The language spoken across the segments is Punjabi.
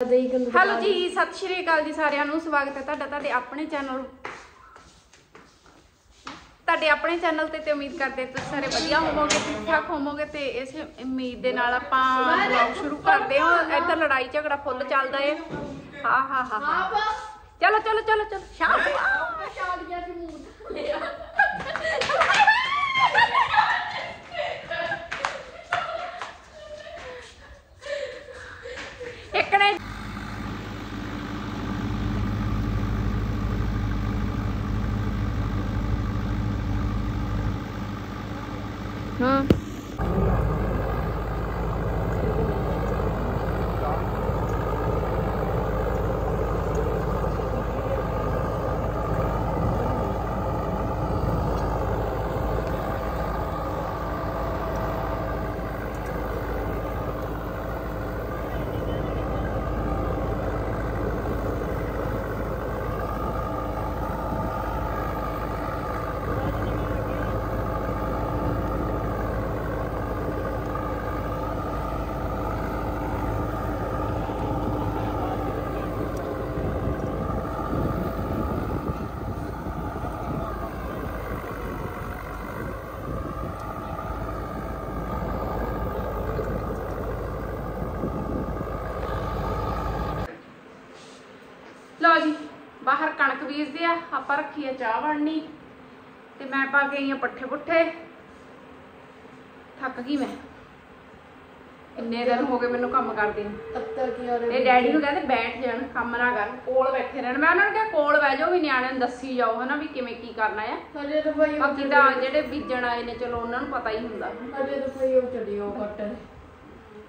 ਹੈਲੋ ਜੀ ਸਤਿ ਸ਼੍ਰੀ ਅਕਾਲ ਜੀ ਸਾਰਿਆਂ ਨੂੰ। ਸਵਾਗਤ ਹੈ ਤੁਹਾਡਾ ਤੁਹਾਡੇ ਆਪਣੇ ਚੈਨਲ ਤੁਹਾਡੇ ਆਪਣੇ ਚੈਨਲ ਤੇ ਤੇ ਉਮੀਦ ਕਰਦੇ ਹਾਂ ਤੁਸੀਂ ਸਾਰੇ ਵਧੀਆ ਹੋਵੋਗੇ ਠੀਕ ਠਾਕ ਹੋਵੋਗੇ ਤੇ ਇਸ ਉਮੀਦ ਦੇ ਨਾਲ ਆਪਾਂ ਵਲੌਗ ਸ਼ੁਰੂ ਕਰਦੇ ਹਾਂ। ਇੱਧਰ ਲੜਾਈ ਝਗੜਾ ਫੁੱਲ ਚੱਲਦਾ ਏ। ਹਾਂ ਹਾਂ ਹਾਂ ਹਾਂ। ਚਲੋ ਚਲੋ ਚਲੋ ਚਲੋ। ਸ਼ਾਬਾਸ਼! ਇੱਕ ਨੇ ਹਾਂ ਲਓ ਜੀ ਬਾਹਰ ਕਣਕ ਬੀਜਦੇ ਆ ਆਪਾਂ ਰੱਖੀ ਆ ਚਾਹ ਬਣਨੀ। ਤੇ ਮੈਂ ਪਾ ਕੇ ਆਈ ਆ ਪੱਠੇ ਪੁੱਠੇ। ਥੱਕ ਗਈ ਮੈਂ। ਇੰਨੇ ਦਿਨ ਹੋ ਗਏ ਮੈਨੂੰ ਕੰਮ ਕਰਦੇ ਨੂੰ। ਤੱਤਰ ਕੀ ਔਰ ਇਹ ਡੈਡੀ ਨੂੰ ਕਹਿੰਦੇ ਬੈਠ ਜਾਣ ਕੰਮ ਨਾ ਕਰ ਕੋਲ ਬੈਠੇ ਰਹਿਣ। ਮੈਂ ਉਹਨਾਂ ਨੂੰ ਕਿਹਾ ਕੋਲ ਬਹਿ ਜਾਓ ਵੀ ਨਿਆਣਿਆਂ ਨੂੰ ਦੱਸੀ ਜਾਓ ਹਨਾ ਵੀ ਕਿਵੇਂ ਕੀ ਕਰਨਾ ਆ। ਹਜੇ ਤਾਂ ਭਾਈ ਬਾਕੀ ਤਾਂ ਜਿਹੜੇ ਬੀਜਣ ਆਏ ਨੇ ਚਲੋ ਉਹਨਾਂ ਨੂੰ ਪਤਾ ਹੀ ਹੁੰਦਾ। ਹਜੇ ਤਾਂ ਭਾਈ ਉਹ ਚੜੀ ਉਹ ਕੱਟ।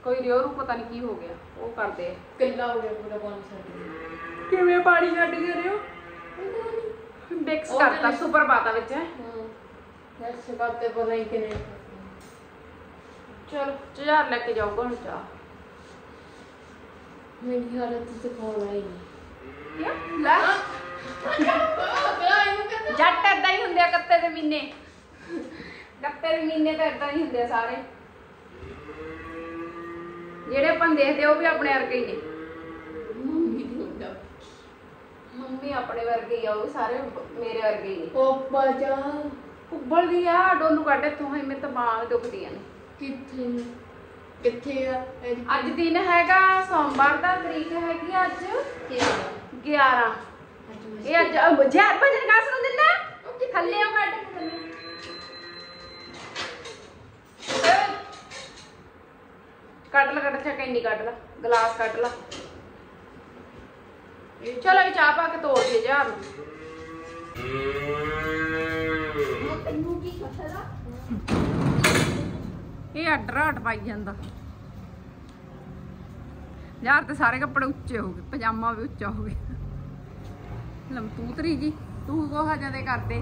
ਕੋਈ ਰਿਓ ਨੂੰ ਪਤਾ ਨਹੀਂ ਕੀ ਹੋ ਗਿਆ ਉਹ ਕਰਦੇ ਕਿੱਲਾ ਹੋ ਗਿਆ ਪੂਰਾ ਪਾਣੀ ਛੱਡ ਕਿਵੇਂ ਪਾਣੀ ਛੱਡ ਕੇ ਰਿਓ? ਮਿਕਸ ਉਹ ਕਰਤਾ ਸੁਪਰ ਪਾਤਾ ਵਿੱਚ ਹਾਂ? ਐਸੇ ਬਾਤੇ ਪਤਾ ਨਹੀਂ ਕਿਨੇ ਚਲੋ ਜੁਝਾਰ ਲੈ ਕੇ ਜਾਊਗਾ ਹੁਣ ਚਾਹ। ਮੇਰੀ ਹਾਲਤ ਤੇ ਕੋਲ ਆਈ ਨਹੀਂ ਕਿਉਂ? ਲੈ। ਜੱਟ ਏਦਾਂ ਹੀ ਹੁੰਦੇ ਆ ਕੱਤੇ ਦੇ ਮਹੀਨੇ ਕੱਤੇ ਦੇ ਮਹੀਨੇ ਤਾਂ ਏਦਾਂ ਹੀ ਹੁੰਦੇ ਸਾਰੇ। ਜਿਹੜੇ ਆਪਾਂ ਦੇਖਦੇ ਉਹ ਵੀ ਆਪਣੇ ਵਰਗੇ ਹੀ ਨੇ ਮੰਮੀ ਦੀ ਹੁੰਦਾ ਮੰਮੀ ਆਪਣੇ ਵਰਗੇ ਹੀ ਆ ਉਹ ਵੀ ਸਾਰੇ ਮੇਰੇ ਵਰਗੇ ਹੀ ਨੇ ਪਾਪਾ ਜਾ। ਉੱਬਲਦੀ ਆ ਡੋਲੂ ਕੱਢ ਇੱਥੋਂ ਹੀ ਮੇਰੇ ਤਾਂ ਬਾਹਾਂ ਵੀ ਦੁਖਦੀਆਂ ਨੇ ਕਿੱਥੇ ਕਿੱਥੇ ਆ ਇਹਦੀ ਅੱਜ ਦਿਨ ਹੈਗਾ ਸੋਮਵਾਰ ਦਾ ਤਰੀਕ ਹੈਗੀ ਅੱਜ। ਕੀ 11 ਇਹ ਅੱਜ ਜ਼ਹਿਰ ਭਜਨ ਕਾਸ ਨੂੰ ਦਿੰਦਾ ਥੱਲੇ ਆ ਕੱਢ ਕੇ ਥੱਲੇ। ਏ। ਕੱਢ ਲਾ ਕੱਢ ਚੱਕ ਇੰਨੀ ਕੱਢ ਲਾ ਗਲਾਸ ਕੱਢ ਲਾ। ਚਲੋ ਇਹ ਚਾਹ ਪਾ ਕੇ ਤੋੜ ਦੇ ਜਹਾਰ ਇਹ ਅੱਡ ਰਾਟ ਪਾਈ ਜਾਂਦਾ। ਯਾਰ, ਤੇ ਸਾਰੇ ਕੱਪੜੇ ਉੱਚੇ ਹੋ ਗਏ, ਪਜਾਮਾ ਵੀ ਉੱਚਾ ਹੋ ਗਿਆ। ਲੰਤੂਤਰੀ ਜੀ ਤੂੰ ਕੋ ਹਜਾਂ ਕਰਦੇ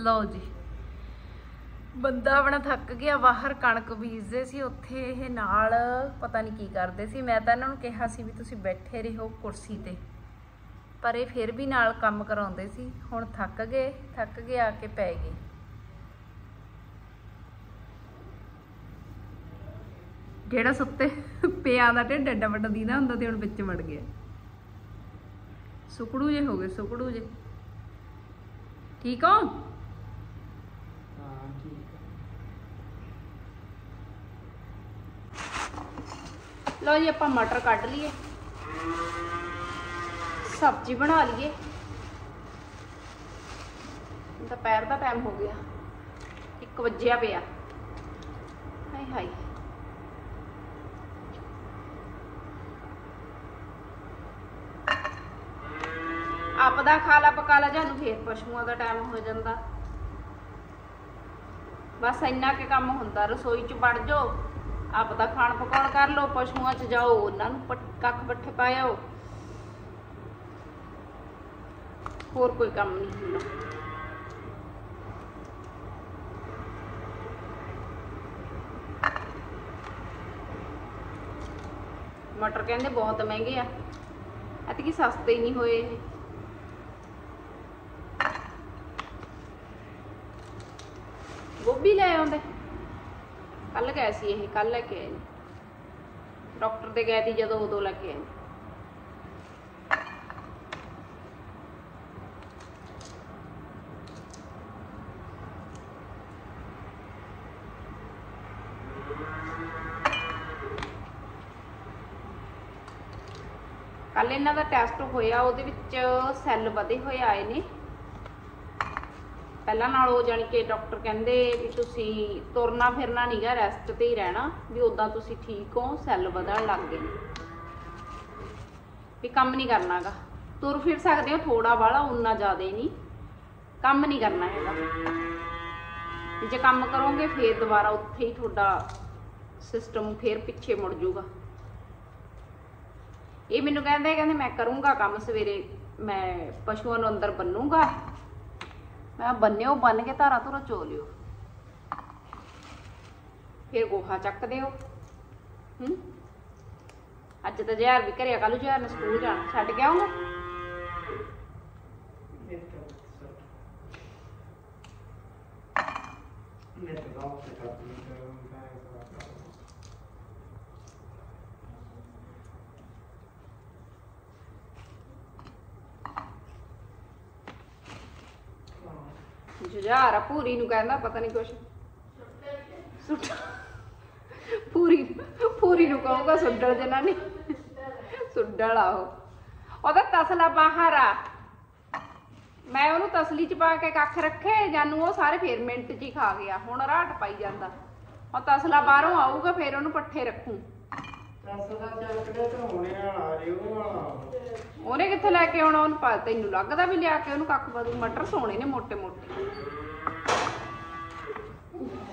ਲਓ ਜੀ। ਬੰਦਾ ਆਪਣਾ ਥੱਕ ਗਿਆ, ਬਾਹਰ ਕਣਕ ਬੀਜਦੇ ਸੀ, ਉੱਥੇ ਇਹ ਨਾਲ ਪਤਾ ਨਹੀਂ ਕੀ ਕਰਦੇ ਸੀ। ਮੈਂ ਤਾਂ ਇਹਨਾਂ ਨੂੰ ਕਿਹਾ ਸੀ ਵੀ ਤੁਸੀਂ ਬੈਠੇ ਰਹੋ ਕੁਰਸੀ ਤੇ। ਪਰ ਇਹ ਫਿਰ ਵੀ ਨਾਲ ਕੰਮ ਕਰਾਉਂਦੇ ਸੀ। ਹੁਣ ਥੱਕ ਗਏ ਥੱਕ ਗਏ, ਆ ਕੇ ਪੈ ਗਏ। ਜਿਹੜਾ ਸੁੱਤੇ ਪਿਆ ਦਾ ਢਿੱਡ ਐਡਾ ਵੱਡਾ ਦੀਦਾ ਹੁੰਦਾ ਤੇ ਹੁਣ ਵਿੱਚ ਵੜ ਗਿਆ। ਸੁਕੜੂ ਜੇ ਹੋ ਗਏ, ਸੁਕੜੂ ਜੇ। ਠੀਕ ਹੋ? ਲਓ ਜੀ, ਆਪਾਂ ਮਟਰ ਕੱਢ ਲਈਏ। ਸਬਜ਼ੀ ਬਣਾ ਲਈਏ। ਦੁਪਹਿਰ ਦਾ ਟਾਈਮ ਹੋ ਗਿਆ। 1 ਵਜਿਆ ਪਿਆ। ਹਾਏ ਹਾਏ। ਆਪਦਾ ਖਾ ਲਾ, ਪਕਾ ਲਾ ਜਾਨੂੰ ਫੇਰ ਪਸ਼ੂਆਂ ਦਾ ਟਾਈਮ ਹੋ ਜਾਂਦਾ। ਬਸ ਇੰਨਾ ਕੁ ਕੰਮ ਹੁੰਦਾ, ਰਸੋਈ 'ਚ ਵੜ ਜਾਓ ਆਪਦਾ ਖਾਣ ਪਕਾਉਣ ਕਰ ਲਓ, ਪਸ਼ੂਆਂ 'ਚ ਜਾਓ, ਉਹਨਾਂ ਨੂੰ ਕੱਖ ਪੱਠੇ ਪਾਇਓ। ਹੋਰ ਕੋਈ ਕੰਮ ਨਹੀਂ ਹੁੰਦਾ। ਮਟਰ ਕਹਿੰਦੇ ਬਹੁਤ ਮਹਿੰਗੇ ਆ। ਅਤਕੀ ਸਸਤੇ ਨਹੀਂ ਹੋਏ ਇਹ। ਕੱਲ ਗਏ ਸੀ ਇਹ ਕੱਲ ਲੈ ਕੇ ਆਏ ਡਾਕਟਰ ਦੇ ਗਏ ਸੀ ਜਦੋਂ ਉਦੋਂ ਲੈ ਕੇ ਆਏ ਨੇ। ਕੱਲ ਇਹਨਾਂ ਦਾ ਟੈਸਟ ਹੋਇਆ, ਉਹਦੇ ਵਿੱਚ ਸੈੱਲ ਵਧੇ ਹੋਏ ਆਏ ਨੇ ਪਹਿਲਾਂ ਨਾਲੋਂ ਜਾਣੀ ਕਿ ਡਾਕਟਰ ਕਹਿੰਦੇ ਵੀ ਤੁਸੀਂ ਤੁਰਨਾ ਫਿਰਨਾ ਨਹੀਂਗਾ ਰੈਸਟ ਤੇ ਹੀ ਰਹਿਣਾ, ਵੀ ਉਦਾਂ ਤੁਸੀਂ ਠੀਕ ਹੋ ਸੈੱਲ ਵਧਣ ਲੱਗ ਗਏ। ਵੀ ਕੰਮ ਨਹੀਂ ਕਰਨਾਗਾ ਤੁਰ ਫਿਰ ਸਕਦੇ ਹੋ ਥੋੜਾ ਬਾਲਾ ਉਨਾ ਜ਼ਿਆਦਾ ਹੀ ਨਹੀਂ। ਕੰਮ ਨਹੀਂ ਕਰਨਾ ਹੈਗਾ। ਵੀ ਜੇ ਕੰਮ ਕਰੋਗੇ, ਫੇਰ ਦੁਬਾਰਾ ਉੱਥੇ ਹੀ ਤੁਹਾਡਾ ਸਿਸਟਮ ਫੇਰ ਪਿੱਛੇ ਮੁੜ ਜਾਊਗਾ। ਇਹ ਮੈਨੂੰ ਕਹਿੰਦੇ ਕਹਿੰਦੇ ਮੈਂ ਕਰੂੰਗਾ ਕੰਮ, ਸਵੇਰੇ ਮੈਂ ਪਸ਼ੂਆਂ ਨੂੰ ਅੰਦਰ ਬੰਨੂਗਾ। ਮੈਂ ਬੰਨਿਓ, ਬੰਨ ਕੇ ਧਾਰਾ ਧੁਰਾ ਚੋ ਲਿਓ। ਫਿਰ ਗੋਹਾ ਚੱਕ ਦਿਓ। ਹੂੰ? ਅੱਜ ਤਾਂ ਜ਼ਹਿਰ ਵੀ ਘਰੇ ਕੱਲ ਜ਼ਹਿਰ ਨੇ ਸਕੂਲ ਜਾਣਾ। ਛੱਡ ਕੇ ਆਉਂਗਾ ਜੁਝਾਰ ਆ ਪੂਰੀ ਨੂੰ ਕਹਿੰਦਾ ਪਤਾ ਨਹੀਂ ਕੁਛ। ਸੁੱਟ। ਪੂਰੀ ਪੂਰੀ ਨੂੰ ਕਹੂਗਾ ਸੁੱਡਲ ਜਨਾ ਨਹੀਂ ਸੁੱਡਲ ਆ ਉਹ। ਉਹਦਾ ਤਸਲਾ ਬਾਹਰ ਆ। ਮੈਂ ਉਹਨੂੰ ਤਸਲੀ ਚ ਪਾ ਕੇ ਕੱਖ ਰੱਖੇ, ਜਾਨੂੰ ਉਹ ਸਾਰੇ ਫੇਰ ਮਿੰਟ ਚ ਹੀ ਖਾ ਗਿਆ। ਹੁਣ ਰਾਟ ਪਾਈ ਜਾਂਦਾ। ਉਹ ਤਸਲਾ ਬਾਹਰੋਂ ਆਊਗਾ, ਫੇਰ ਉਹਨੂੰ ਪੱਠੇ ਰੱਖੂ। ਉਹਨੇ ਕਿੱਥੇ ਲੈ ਕੇ ਆਉਣਾ ਉਹਨੂੰ ਪਾ ਤੈਨੂੰ ਲੱਗਦਾ ਵੀ ਲਿਆ ਕੇ ਉਹਨੂੰ ਕੱਖ ਬਦੂ ਮਟਰ ਸੋਣੇ ਨੇ ਮੋਟੇ ਮੋਟੇ।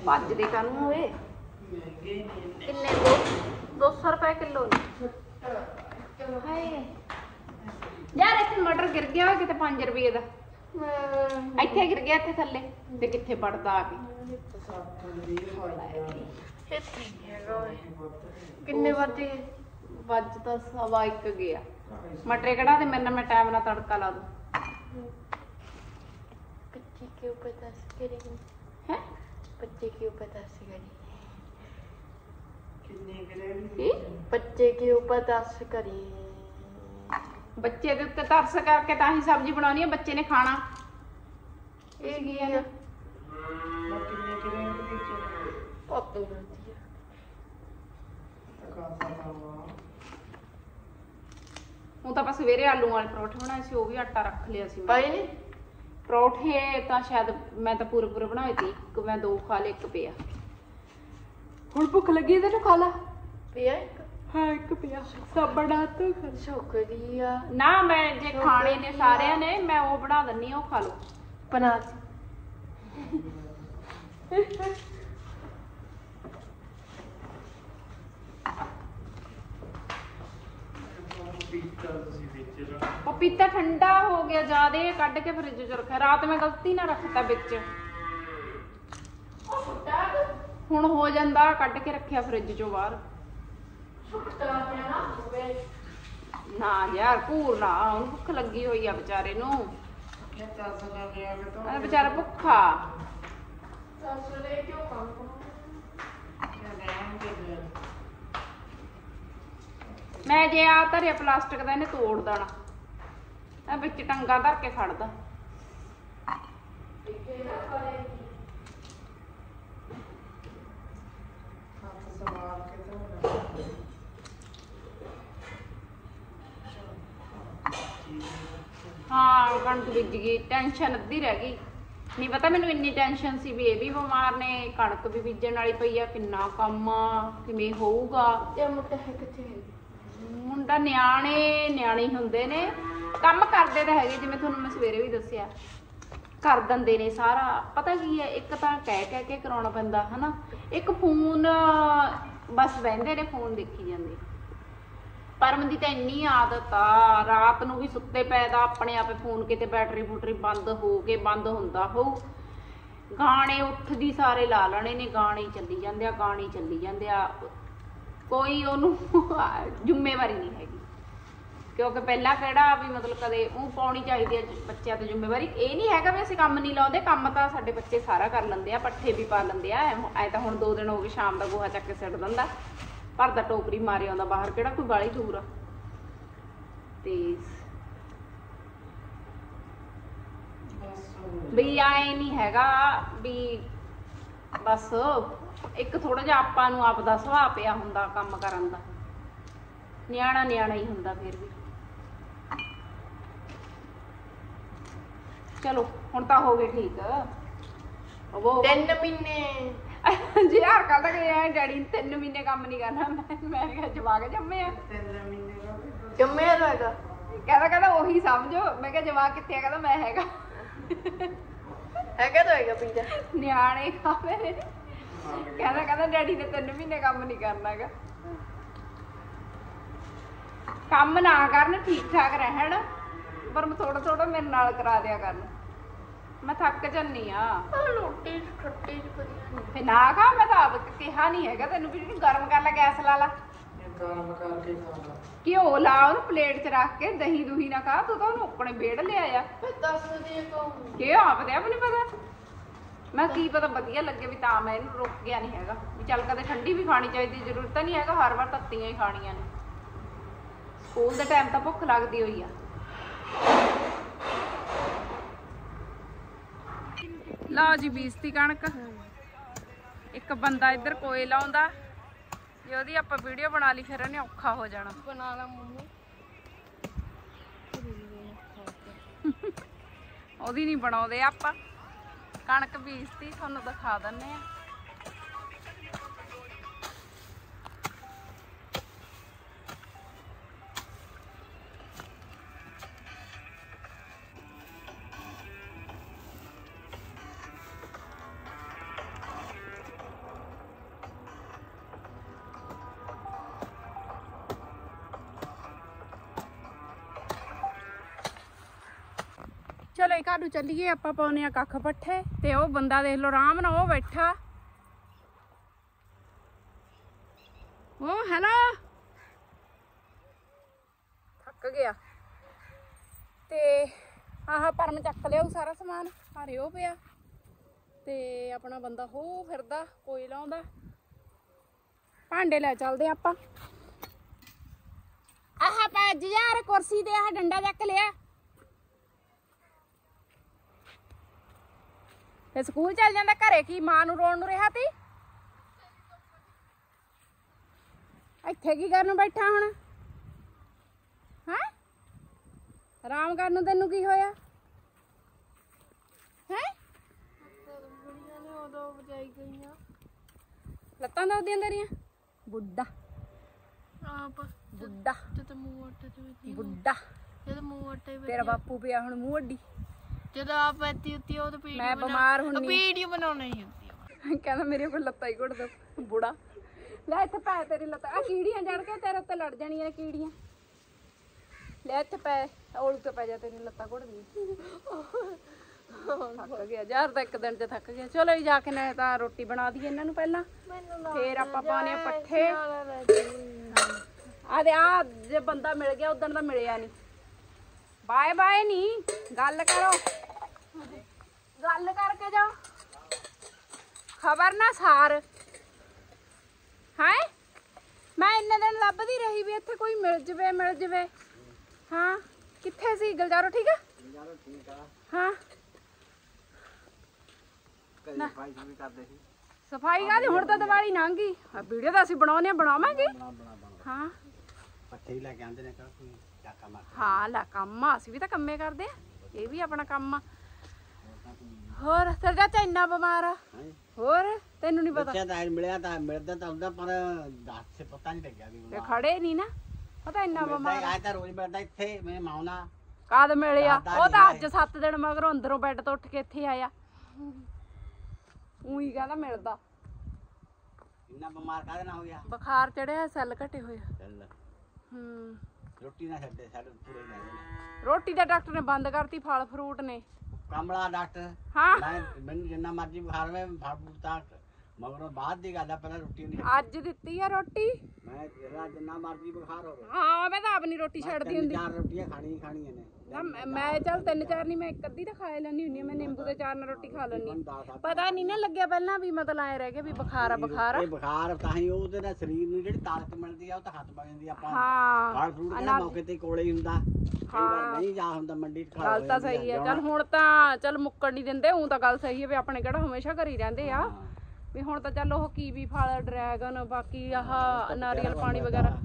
ਭੱਜਦੇ ਕਾਨੂੰ ਓਏ? ਕਿੰਨੇ ਦੋ? 200 ਰੁਪਏ ਕਿਲੋ ਨੇ। ਯਾਰ ਇੱਥੇ ਮਟਰ ਗਿਰ ਗਿਆ ਕਿਤੇ 5 ਰੁਪਏ ਦਾ। ਇੱਥੇ ਗਿਰ ਗਿਆ ਇੱਥੇ ਥੱਲੇ। ਤੇ ਕਿੱਥੇ ਪੜਦਾ ਆ ਕੇ? ਕਿੰਨੇ ਵਜੇ ਵੱਜ ਤਾਂ ਸਵਾ ਇੱਕ ਗਿਆ ਮਟਰੇ ਕਢਾ ਦੇ ਮੇਰੇ ਨਾਲ ਮੈਂ ਟਾਈਮ ਨਾਲ ਤੜਕਾ ਲਾ ਦੂੰ बच्चे के ऊपर दस करेंगे ਹੈ बच्चे के ऊपर दस करेंगे ਕੀ बच्चे के ऊपर दस करेंगे ਬੱਚੇ ਦੇ ਉੱਤੇ ਤਰਸ ਕਰਕੇ ਤਾਂ ਹੀ ਸਬਜ਼ੀ ਬਣਾਉਣੀ ਹੈ ਬੱਚੇ ਨੇ ਖਾਣਾ ਇਹ ਕੀ ਹੈ पता नहीं ਉਹ ਤਾਂ ਆਪਾਂ ਸਵੇਰੇ ਆਲੂ ਵਾਲੇ ਪਰੌਂਠੇ ਬਣਾਏ ਸੀ ਉਹ ਵੀ ਆਟਾ ਰੱਖ ਲਿਆ ਸੀ ਪਏ ਨਹੀਂ ਪਰੌਂਠੇ ਤਾਂ ਸ਼ਾਇਦ ਮੈਂ ਤਾਂ ਪੂਰੇ ਪੂਰੇ ਬਣਾਏ ਸੀ ਇੱਕ ਮੈਂ ਦੋ ਖਾ ਲਏ ਇੱਕ ਪਿਆ। ਹੁਣ ਭੁੱਖ ਲੱਗੀ ਇਹਦੇ ਨੂੰ ਖਾ ਲਾ। ਪਿਆ ਇੱਕ? ਹਾਂ ਇੱਕ ਪਿਆ। ਸਾਬੜਾ ਤੋਂ ਖਾ ਲਾ। ਨਾ ਮੈਂ ਜੇ ਖਾਣੇ ਨੇ ਸਾਰਿਆਂ ਨੇ ਮੈਂ ਉਹ ਬਣਾ ਦਿੰਨੀ ਉਹ ਖਾ ਲਓ। ਪਨਾਸ ਪਪੀਤਾ ਠੰਡਾ ਹੋ ਗਿਆ ਜਿਆਦੇ ਕੱਢ ਕੇ ਫ੍ਰਿਜ 'ਚ ਰੱਖਿਆ। ਰਾਤ ਮੈਂ ਗਲਤੀ ਨਾਲ ਰੱਖਤਾ ਵਿੱਚ। ਹੁਣ ਹੋ ਜਾਂਦਾ ਕੱਢ ਕੇ ਰੱਖਿਆ ਫ੍ਰਿਜ 'ਚੋਂ ਬਾਹਰ। ਨਾ ਯਾਰ ਘੂਰ ਨਾ ਉਹਨੂੰ ਭੁੱਖ ਲੱਗੀ ਹੋਈ ਆ ਵਿਚਾਰੇ ਨੂੰ। ਇਹ ਵਿਚਾਰਾ ਭੁੱਖਾ। ਮੈਂ ਜੇ ਆ ਧਰਿਆ ਪਲਾਸਟਿਕ ਦਾ ਇਹਨੇ ਤੋੜ ਦੇਣਾ। ਆ ਵਿੱਚ ਟੰਗਾ ਧਰ ਕੇ ਖੜਦਾ ਹਾਂ, ਕਣਕ ਬੀਜ ਗਈ ਟੈਨਸ਼ਨ ਅੱਧੀ ਰਹਿ ਗਈ। ਨੀ ਪਤਾ ਮੈਨੂੰ ਇੰਨੀ ਟੈਨਸ਼ਨ ਸੀ ਵੀ ਇਹ ਵੀ ਬਿਮਾਰ ਨੇ, ਕਣਕ ਵੀ ਬੀਜਣ ਵਾਲੀ ਪਈ ਆ, ਕਿੰਨਾ ਕੰਮ ਆ, ਕਿਵੇਂ ਹੋਊਗਾ। ਇਹ ਮੁੱਟਾ ਹੈ ਕਿੱਥੇ? ਮੁੰਡਾ ਨਿਆਣੇ ਨਿਆਣੇ ਹੁੰਦੇ ਨੇ। ਕੰਮ ਕਰਦੇ ਤਾਂ ਹੈਗੇ, ਜਿਵੇਂ ਤੁਹਾਨੂੰ ਮੈਂ ਸਵੇਰੇ ਵੀ ਦੱਸਿਆ। ਕਰ ਦਿੰਦੇ ਨੇ ਸਾਰਾ। ਪਤਾ ਕੀ ਹੈ, ਇੱਕ ਤਾਂ ਕਹਿ ਕਹਿ ਕੇ ਕਰਾਉਣਾ ਪੈਂਦਾ, ਹਨਾ? ਇੱਕ ਫੋਨ, ਬਸ ਬਹਿੰਦੇ ਨੇ, ਫੋਨ ਦੇਖੀ ਜਾਂਦੇ। ਪਰਮ ਦੀ ਤਾਂ ਇੰਨੀ ਆਦਤ ਆ, ਰਾਤ ਨੂੰ ਵੀ ਸੁੱਤੇ ਪਏ ਦਾ ਆਪਣੇ ਆਪੇ ਫੋਨ ਕਿਤੇ ਬੈਟਰੀ ਬੂਟਰੀ ਬੰਦ ਹੋ ਕੇ ਬੰਦ ਹੁੰਦਾ ਹੋਊ ਗਾਣੇ ਉੱਠਦੀ, ਸਾਰੇ ਲਾ ਲੈਣੇ ਨੇ, ਗਾਣੇ ਚੱਲੀ ਜਾਂਦੇ ਆ, ਗਾਣੇ ਚੱਲੀ ਜਾਂਦੇ ਆ। ਕੋਈ ਉਹਨੂੰ ਜ਼ਿੰਮੇਵਾਰੀ ਨਹੀਂ ਹੈਗੀ। ਕਿਉਂਕਿ ਪਹਿਲਾਂ ਕਿਹੜਾ ਵੀ ਮਤਲਬ ਕਦੇ ਉਹ ਪਾਉਣੀ ਚਾਹੀਦੀ ਹੈ ਬੱਚਿਆਂ ਤੇ ਜ਼ਿੰਮੇਵਾਰੀ। ਇਹ ਨਹੀਂ ਹੈਗਾ ਵੀ ਅਸੀਂ ਕੰਮ ਨਹੀਂ ਲਾਉਂਦੇ ਕੰਮ ਤਾਂ ਸਾਡੇ ਬੱਚੇ ਸਾਰਾ ਕਰ ਲੈਂਦੇ ਆ ਪੱਠੇ ਵੀ ਪਾ ਲੈਂਦੇ ਆ। ਐ ਤਾਂ ਹੁਣ ਦੋ ਦਿਨ ਹੋ ਗਏ ਸ਼ਾਮ ਦਾ ਗੋਹਾ ਚੱਕ ਕੇ ਸਿੱਟ ਦਿੰਦਾ। ਭਰਦਾ ਟੋਕਰੀ ਮਾਰੇ ਆਉਂਦਾ ਬਾਹਰ ਕਿਹੜਾ ਕੋਈ ਬਾਲੀ ਦੂਰ ਆ। ਤੇ ਵੀ ਆਏ ਨਹੀਂ ਹੈਗਾ ਵੀ ਬਸ ਇੱਕ ਥੋੜਾ ਜਿਹਾ ਆਪਾਂ ਨੂੰ ਆਪ ਦਾ ਸੁਭਾਅ ਪਿਆ ਹੁੰਦਾ ਕੰਮ ਕਰਨ ਦਾ। ਨਿਆਣਾ ਨਿਆਣਾ ਹੀ ਹੁੰਦਾ ਫਿਰ ਵੀ। ਚਲੋ ਹੁਣ ਤਾਂ ਹੋ ਗਏ ਠੀਕ। ਉਹ ਤਿੰਨ ਮਹੀਨੇ। ਜੀ ਯਾਰ ਕੱਲ ਤੱਕ ਇਹ ਡੈਡੀ ਤਿੰਨ ਮਹੀਨੇ ਕੰਮ ਨਹੀਂ ਕਰਨਾ। ਮੈਂ ਮੈਂ ਕਿਹਾ ਜਵਾਕ ਜੰਮੇ ਆ। ਜੰਮਿਆ ਤਾਂ ਹੈਗਾ ਕਹਿੰਦਾ ਕਹਿੰਦਾ ਉਹੀ ਸਮਝੋ। ਮੈਂ ਕਿਹਾ ਜਵਾਕ ਕਿੱਥੇ ਆ? ਕਹਿੰਦਾ ਮੈਂ ਹੈਗਾ। ਹੈਗਾ ਤਾਂ ਹੈਗਾ ਪੀਜ਼ਾ। ਨਿਆਣੇ ਖਾਵੇ। ਕਹਿੰਦਾ ਕਹਿੰਦਾ ਡੈਡੀ ਨੇ ਤਿੰਨ ਮਹੀਨੇ ਕੰਮ ਨਹੀਂ ਕਰਨਾ ਹੈਗਾ ਕੰਮ ਨਾ ਕਰਨ ਠੀਕ ਠਾਕ ਰਹਿਣ ਪਰ ਮੈਂ ਥੋੜਾ ਥੋੜਾ ਮੇਰੇ ਨਾਲ ਕਰਾ ਦਿਆ ਕਰਨ। ਮੈਂ ਥੱਕ ਜੰਨੀ ਆ। ਰੋਟੀ ਖੱਟੀ ਨਹੀਂ ਫੇ ਨਾ ਖਾ ਮੈਂ ਤਾਂ ਆਪ ਕਿਹਾ ਨਹੀਂ ਹੈਗਾ ਤੈਨੂੰ ਵੀ ਇਹਨੂੰ ਗਰਮ ਕਰ ਲੈ ਗੈਸ ਲਾ ਲਾ। ਗਰਮ ਕਰਕੇ ਖਾਣਾ ਘਿਓ ਲਾ ਉਹਨੂੰ ਪਲੇਟ 'ਚ ਰੱਖ ਕੇ ਦਹੀਂ ਦੁਹੀ ਨਾ ਖਾ ਤੂੰ ਤਾਂ ਉਹਨੂੰ ਆਪਣੇ ਵੇੜ ਲਿਆ ਆ ਫਿਰ ਦੱਸ ਦੇ ਕੋ ਕਿ ਆਪ ਤੇ ਆਪ ਨਹੀਂ ਪਤਾ। ਮੈਂ ਕੀ ਪਤਾ ਵਧੀਆ ਲੱਗੇ ਵੀ ਤਾਂ ਮੈਂ ਇਹਨੂੰ ਰੁਕ ਗਿਆ ਨਹੀਂ ਹੈਗਾ। ਵੀ ਚੱਲ ਕਦੇ ਠੰਡੀ ਵੀ ਖਾਣੀ ਚਾਹੀਦੀ ਜ਼ਰੂਰਤ ਤਾਂ ਨਹੀਂ ਹੈਗਾ ਹਰ ਵਾਰ ਤੱਤੀਆਂ ਹੀ ਖਾਣੀਆਂ ਨੇ। ਸਕੂਲ ਦੇ ਟਾਈਮ ਤਾਂ ਭੁੱਖ ਲੱਗਦੀ ਹੋਈ ਆ। ਲਓ ਜੀ ਬੀਜਤੀ ਕਣਕ। ਇੱਕ ਬੰਦਾ ਇੱਧਰ ਕੋਏ ਲਾਉਂਦਾ ਜੇ ਉਹਦੀ ਆਪਾਂ ਵੀਡੀਓ ਬਣਾ ਲਈ ਫਿਰ ਇਹਨੇ ਔਖਾ ਹੋ ਜਾਣਾ। ਬਣਾ ਲਾ ਮੰਮੀ। ਉਹਦੀ ਨਹੀਂ ਬਣਾਉਂਦੇ ਆਪਾਂ। ਕਣਕ ਬੀਜਤੀ ਤੁਹਾਨੂੰ ਦਿਖਾ ਦਿੰਨੇ ਆ ਚਲੋ ਇਹ ਘਰ ਨੂੰ ਚੱਲੀਏ, ਆਪਾਂ ਪਾਉਨੇ ਆ ਕੱਖ ਪੱਠੇ ਤੇ ਉਹ ਬੰਦਾ ਦੇਖ ਲਓ ਆਰਾਮ ਨਾਲ ਉਹ ਬੈਠਾ। ਉਹ ਹੈਲੋ ਥੱਕ ਗਿਆ। ਤੇ ਆਹ ਪਰਮ ਚੱਕ ਲਿਆ ਸਾਰਾ ਸਮਾਨ ਹਾਰੇ ਉਹ ਪਿਆ। ਤੇ ਆਪਣਾ ਬੰਦਾ ਹੋ ਫਿਰਦਾ, ਕੋਈ ਲਾਉਂਦਾ। ਭਾਂਡੇ ਲੈ ਚੱਲਦੇ ਆਪਾਂ। ਆਹ ਭੱਜ ਯਾਰ ਕੁਰਸੀ ਤੇ ਆਹ ਡੰਡਾ ਚੱਕ ਲਿਆ। ਤੇ ਸਕੂਲ ਚੱਲ ਜਾਂਦਾ ਘਰੇ ਕੀ ਮਾਂ ਨੂੰ ਰੋਣ ਨੂੰ ਰਿਹਾ ਤੀ? ਇੱਥੇ ਕੀ ਕਰਨ ਬੈਠਾ ਹੁਣ? ਹੈ? ਆਰਾਮ ਕਰਨ ਨੂੰ ਤੈਨੂੰ ਕੀ ਹੋਇਆ? ਹੈ? ਲੱਤਾਂ ਦੋਦੀਆਂ ਤੇਰੀਆਂ? ਬੁੱਢਾ। ਆਪ। ਬੁੱਢਾ। ਜਦ ਮੂੰਹ ਅੱਟੇ ਤੇ ਬੁੱਢਾ। ਜਦ ਮੂੰਹ ਅੱਟੇ ਤੇਰਾ ਬਾਪੂ ਪਿਆ ਹੁਣ ਮੂੰਹ ਅੱਡੀ। ਜਦ ਆਪ ਐਤੀ ਉੱਤੀ ਉਹ ਤਾਂ ਵੀਡੀਓ ਮੈਂ ਬਿਮਾਰ ਹੁੰਨੀ। ਵੀਡੀਓ ਬਣਾਉਣਾ ਹੀ ਹੁੰਦੀ ਆ। ਕਹਿੰਦਾ ਮੇਰੇ ਕੋਲ ਲੱਤਾਂ ਹੀ ਘੁੱਟ ਦੋ ਬੁੜਾ। ਲੈ ਇੱਥੇ ਪੈ ਤੇਰੀ ਲੱਤਾਂ। ਆ ਕੀੜੀਆਂ ਜੜ ਕੇ ਤੇਰੇ ਉੱਤੇ ਲੜ ਜਾਣੀਆਂ ਨੇ ਕੀੜੀਆਂ। ਲੈ ਇੱਥੇ ਪੈ ਔਲੂ ਤੇ ਪੈ ਜਾ ਤੇਰੀ ਲੱਤਾਂ ਘੁੱਟ ਦੀ ਥੱਕ ਗਿਆ ਯਾਰ ਤਾਂ ਇੱਕ ਦਿਨ ਚ ਥੱਕ ਗਿਆ। ਚਲੋ ਜੀ ਜਾ ਕੇ ਨਾ ਤਾਂ ਰੋਟੀ ਬਣਾ ਦਈਏ ਇਹਨਾਂ ਨੂੰ ਪਹਿਲਾਂ। ਮੈਨੂੰ ਫੇਰ ਆਪਾਂ ਪਾਉਣੇ ਆ ਪੱਠੇ। ਆ ਦੇ ਆ ਜੇ ਬੰਦਾ ਮਿਲ ਗਿਆ ਉਦੋਂ ਦਾ ਮਿਲਿਆ ਨਹੀਂ। ਬਾਏ ਬਾਏ ਨਹੀਂ ਗੱਲ ਕਰੋ। ਗੱਲ ਕਰਕੇ ਜਾਓ। ਖਬਰ ਨਾ ਸਾਰ। ਹੈ? ਮੈਂ ਇੰਨੇ ਦਿਨ ਲੱਭਦੀ ਰਹੀ ਵੀ ਇੱਥੇ ਕੋਈ ਮਿਲ ਜਵੇ ਮਿਲ ਜਵੇ। ਹਾਂ ਕਿੱਥੇ ਸੀ ਗਲਜਾਰੋ ਠੀਕ ਆ? ਹਾਂ। ਕਦੇ ਫਾਈਟ ਵੀ ਕਰਦੇ ਸੀ। ਸਫ਼ਾਈ ਕਾਦੀ ਹੁਣ ਤਾਂ ਦੀਵਾਲੀ ਲੰਘ ਗਈ। ਆ ਵੀਡੀਓ ਤਾਂ ਅਸੀਂ ਬਣਾਉਨੇ ਆ ਬਣਾਵਾਂਗੇ। ਬਣਾ ਬਣਾ ਬਣਾ ਹਾਂ। ਪੱਠੇ ਹੀ ਲੈ ਕੇ ਆਉਂਦੇ ਨੇ ਕਰ ਕੋਈ ਚਾਕਾ ਮਾਰ ਹਾਂ ਲੈ ਕੰਮ ਆ ਅਸੀਂ ਵੀ ਤਾਂ ਕੰਮੇ ਕਰਦੇ ਆ ਇਹ ਵੀ ਆਪਣਾ ਕੰਮ ਆ। ਹੋਰ ਤੇਰਾ ਚਾਚਾ ਇੰਨਾ ਬਿਮਾਰ ਆ। ਹੋਰ ਤੈਨੂੰ ਨਹੀਂ ਪਤਾ। ਬੱਚਾ ਤਾਂ ਮਿਲਿਆ ਤਾਂ ਮਿਲਦਾ ਤਾਂ ਹੁੰਦਾ ਪਰ ਦੱਸ ਸੇ ਪਤਾ ਨਹੀਂ ਲੱਗਿਆ ਵੀ ਤੇ ਖੜੇ ਨਹੀਂ ਨਾ ਪਤਾ ਇੰਨਾ ਬਿਮਾਰ ਆਇਆ ਤਾਂ ਰੋਜ਼ ਮਿਲਦਾ ਇੱਥੇ ਮੈਂ ਮਾਉਣਾ। ਕਾਦ ਮਿਲਿਆ? ਉਹ ਤਾਂ ਅੱਜ 7 ਦਿਨ ਮਗਰੋਂ ਅੰਦਰੋਂ ਬੈੱਡ ਤੋਂ ਉੱਠ ਕੇ ਇੱਥੇ ਆਇਆ। ਉਹੀ ਕਹਿੰਦਾ ਮਿਲਦਾ। ਇੰਨਾ ਬਿਮਾਰ ਕਾਹਦੇ ਨਾਲ ਹੋ ਗਿਆ? ਬੁਖਾਰ ਚੜਿਆ ਸੈੱਲ ਘਟੇ ਹੋਏ ਆ। ਚੱਲ ਹੂੰ। ਰੋਟੀ ਨਾ ਛੱਡੇ ਸਾਡੇ ਪੂਰੇ ਨੇ ਰੋਟੀ ਤਾਂ ਡਾਕਟਰ ਨੇ ਬੰਦ ਕਰਤੀ ਫਲ ਫਰੂਟ ਨੇ। ਕਮਲਾ ਡਾਕਟਰ। ਹਾਂ। ਮੈਂ ਮੈਨੂੰ ਜਿੰਨਾ ਮਰਜ਼ੀ ਬੁਖਾਰ ਹੋਵੇ ਤਾਂ ਮਗਰੋਂ ਬਾਅਦ ਦੀ ਗੱਲ ਆ ਪਹਿਲਾਂ ਰੋਟੀ ਨਹੀਂ ਅੱਜ ਦਿੱਤੀ ਆ ਰੋਟੀ? ਮੈਂ ਤੇਰਾ ਜਿੰਨਾ ਮਰਜ਼ੀ ਬੁਖਾਰ ਹੋਵੇ। ਹਾਂ ਮੈਂ ਤਾਂ ਆਪ ਨਹੀਂ ਰੋਟੀ ਛੱਡਦੀ ਤਿੰਨ ਹੁੰਦੀ। ਚਾਰ ਰੋਟੀਆਂ ਖਾਣੀਆਂ ਹੀ ਖਾਣੀਆਂ ਨੇ। ਨਾ ਮੈਂ- ਮੈਂ ਚੱਲ ਤਿੰਨ ਚਾਰ ਨਹੀਂ ਮੈਂ ਇੱਕ ਅੱਧੀ ਤਾਂ ਖਾ ਹੀ ਲੈਣੀ ਹੁੰਦੀ ਆ। ਮੈਂ ਨਿੰਬੂ ਦੇ ਚਾਰ ਨਾਲ ਰੋਟੀ ਖਾ ਲੈਣੀ ਹੁਣ ਦਸ ਆ ਪਤਾ ਨਹੀਂ ਨਾ ਲੱਗਿਆ ਪਹਿਲਾਂ ਵੀ ਮਤਲਬ ਐ ਰਹਿ ਗਿਆ ਵੀ ਬੁਖਾਰ ਆ ਬੁਖਾਰ ਆ। ਇਹ ਬੁਖਾਰ ਤਾਂ ਹੀ ਉਹਦੇ ਨਾਲ ਸਰੀਰ ਨੂੰ ਜਿਹੜੀ ਤਾਕਤ ਮਿਲਦੀ ਆ ਉਹ ਤਾਂ ਹੱਥ ਪਾ ਜਾਂਦੀ ਆ ਆਪਾਂ। ਹਾਂ ਫਲ ਫਰੂਟ ਕਿਹੜਾ ਮੌਕੇ ਤੇ ਕੋਲੇ ਹੀ ਹੁੰਦਾ। ਕਈ ਵਾਰ ਨਹੀਂ ਜਾ ਹੁੰਦਾ ਮੰਡੀ ਚ ਖਾ ਗੱਲ ਤਾਂ ਸਹੀ ਆ। ਚੱਲ ਹੁਣ ਤਾਂ ਚੱਲ ਮੁੱਕਣ ਨਹੀਂ ਦਿੰਦੇ ਉਹ ਤਾਂ ਗੱਲ ਸਹੀ ਹੈ ਵੀ ਆਪਣੇ ਕਿਹੜਾ ਹਮੇਸ਼ਾ ਘਰ ਰਹਿੰਦੇ ਆ। ਵੀ ਹੁਣ ਤਾਂ ਚੱਲ ਉਹ ਕੀਵੀ ਫਲ ਡਰੈਗਨ ਬਾਕੀ ਆਹ ਨਾਰੀਅਲ ਪਾਣੀ ਵਗੈਰਾ।